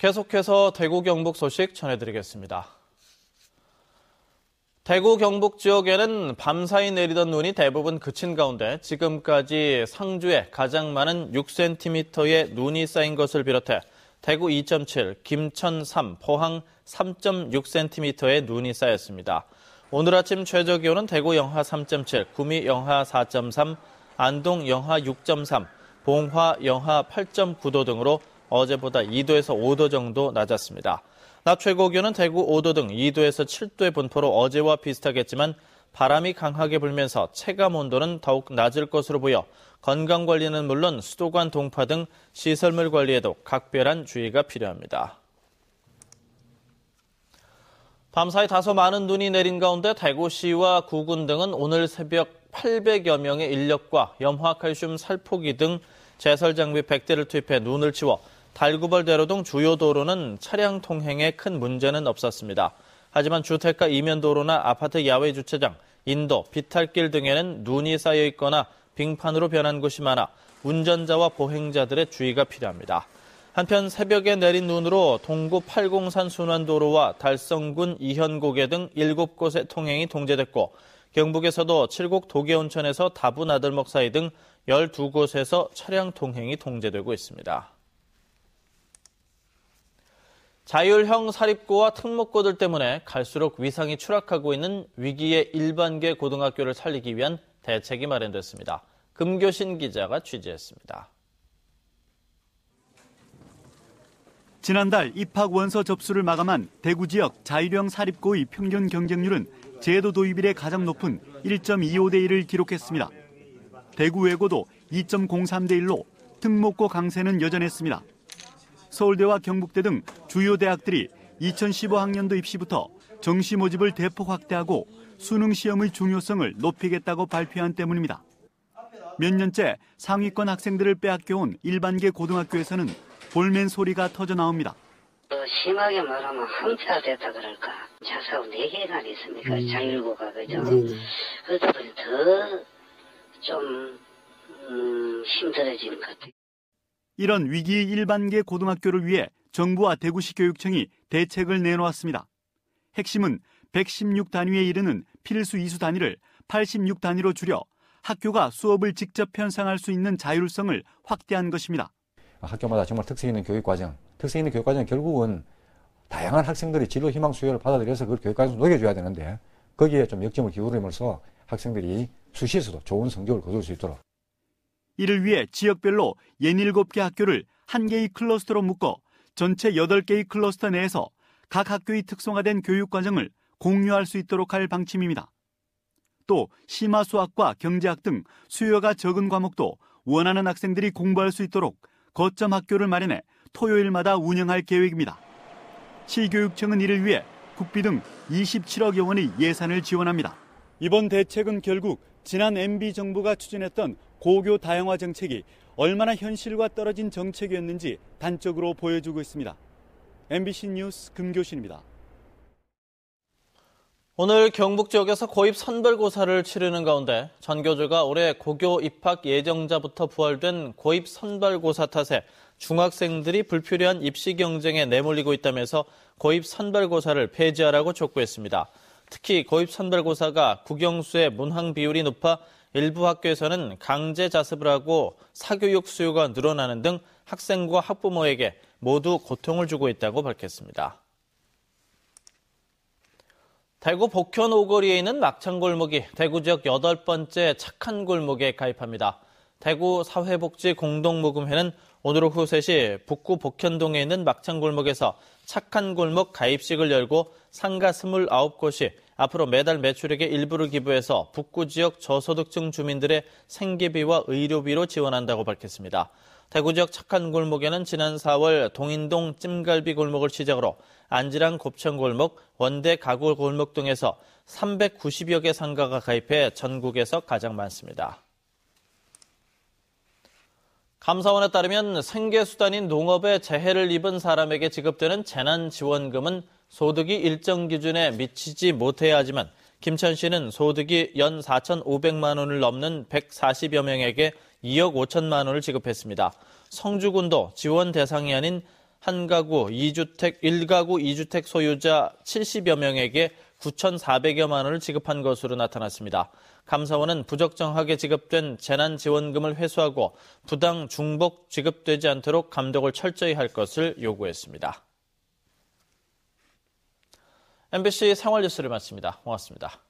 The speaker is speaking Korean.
계속해서 대구 경북 소식 전해드리겠습니다. 대구 경북 지역에는 밤사이 내리던 눈이 대부분 그친 가운데 지금까지 상주에 가장 많은 6cm의 눈이 쌓인 것을 비롯해 대구 2.7, 김천 3, 포항 3.6cm의 눈이 쌓였습니다. 오늘 아침 최저 기온은 대구 영하 3.7, 구미 영하 4.3, 안동 영하 6.3, 봉화 영하 8.9도 등으로 어제보다 2도에서 5도 정도 낮았습니다. 낮 최고 기온은 대구 5도 등 2도에서 7도의 분포로 어제와 비슷하겠지만 바람이 강하게 불면서 체감 온도는 더욱 낮을 것으로 보여 건강 관리는 물론 수도관 동파 등 시설물 관리에도 각별한 주의가 필요합니다. 밤사이 다소 많은 눈이 내린 가운데 대구시와 구군 등은 오늘 새벽 800여 명의 인력과 염화칼슘 살포기 등 제설 장비 100대를 투입해 눈을 치워 달구벌대로 등 주요 도로는 차량 통행에 큰 문제는 없었습니다. 하지만 주택가 이면 도로나 아파트 야외 주차장, 인도, 비탈길 등에는 눈이 쌓여 있거나 빙판으로 변한 곳이 많아 운전자와 보행자들의 주의가 필요합니다. 한편 새벽에 내린 눈으로 동구 팔공산 순환도로와 달성군 이현고개 등 7곳의 통행이 통제됐고 경북에서도 칠곡 도계온천에서 다분 아들목 사이 등 12곳에서 차량 통행이 통제되고 있습니다. 자율형 사립고와 특목고들 때문에 갈수록 위상이 추락하고 있는 위기의 일반계 고등학교를 살리기 위한 대책이 마련됐습니다. 금교신 기자가 취재했습니다. 지난달 입학 원서 접수를 마감한 대구 지역 자율형 사립고의 평균 경쟁률은 제도 도입 이래 가장 높은 1.25대 1을 기록했습니다. 대구 외고도 2.03대 1로 특목고 강세는 여전했습니다. 서울대와 경북대 등 주요 대학들이 2015학년도 입시부터 정시 모집을 대폭 확대하고 수능 시험의 중요성을 높이겠다고 발표한 때문입니다. 몇 년째 상위권 학생들을 빼앗겨온 일반계 고등학교에서는 볼멘 소리가 터져 나옵니다. 심하게 말하면 함차 됐다 그럴까. 자사고 4개가 있습니까? 음. 자율고가, 그죠? 네 그러다 보니 더좀 음, 힘들어지는 것 같아요. 이런 위기 일반계 고등학교를 위해 정부와 대구시 교육청이 대책을 내놓았습니다. 핵심은 116단위에 이르는 필수 이수 단위를 86단위로 줄여 학교가 수업을 직접 편성할 수 있는 자율성을 확대한 것입니다. 학교마다 정말 특색 있는 교육 과정, 특색 있는 교육 과정은 결국은 다양한 학생들이 진로 희망 수요를 받아들여서 그 교육 과정을 녹여줘야 되는데 거기에 좀 역점을 기울임으로써 학생들이 수시에서도 좋은 성적을 거둘 수 있도록 이를 위해 지역별로 67개 학교를 한 개의 클러스터로 묶어 전체 8개의 클러스터 내에서 각 학교의 특성화된 교육 과정을 공유할 수 있도록 할 방침입니다. 또 심화 수학과 경제학 등 수요가 적은 과목도 원하는 학생들이 공부할 수 있도록 거점 학교를 마련해 토요일마다 운영할 계획입니다. 시교육청은 이를 위해 국비 등 27억여 원의 예산을 지원합니다. 이번 대책은 결국 지난 MB 정부가 추진했던 고교 다양화 정책이 얼마나 현실과 떨어진 정책이었는지 단적으로 보여주고 있습니다. MBC 뉴스 금교신입니다. 오늘 경북 지역에서 고입 선별고사를 치르는 가운데 전교조가 올해 고교 입학 예정자부터 부활된 고입 선별고사 탓에 중학생들이 불필요한 입시 경쟁에 내몰리고 있다면서 고입 선별고사를 폐지하라고 촉구했습니다. 특히 고입 선별고사가 국영수의 문항 비율이 높아 일부 학교에서는 강제 자습을 하고 사교육 수요가 늘어나는 등 학생과 학부모에게 모두 고통을 주고 있다고 밝혔습니다. 대구 복현 오거리에 있는 막창골목이 대구 지역 여덟 번째 착한 골목에 가입합니다. 대구 사회복지 공동모금회는 오늘 오후 3시 북구 복현동에 있는 막창골목에서 착한 골목 가입식을 열고 상가 29곳이 앞으로 매달 매출액의 일부를 기부해서 북구 지역 저소득층 주민들의 생계비와 의료비로 지원한다고 밝혔습니다. 대구 지역 착한 골목에는 지난 4월 동인동 찜갈비 골목을 시작으로 안지랑 곱창 골목, 원대 가구 골목 등에서 390여 개 상가가 가입해 전국에서 가장 많습니다. 감사원에 따르면 생계수단인 농업에 재해를 입은 사람에게 지급되는 재난지원금은 소득이 일정 기준에 미치지 못해야 하지만 김천 씨는 소득이 연 4,500만 원을 넘는 140여 명에게 2억 5천만 원을 지급했습니다. 성주군도 지원 대상이 아닌 한 가구 2주택, 1가구 2주택 소유자 70여 명에게 9,400여만 원을 지급한 것으로 나타났습니다. 감사원은 부적정하게 지급된 재난지원금을 회수하고 부당 중복 지급되지 않도록 감독을 철저히 할 것을 요구했습니다. MBC 생활 뉴스를 마칩니다. 고맙습니다.